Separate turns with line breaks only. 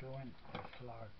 doing a flag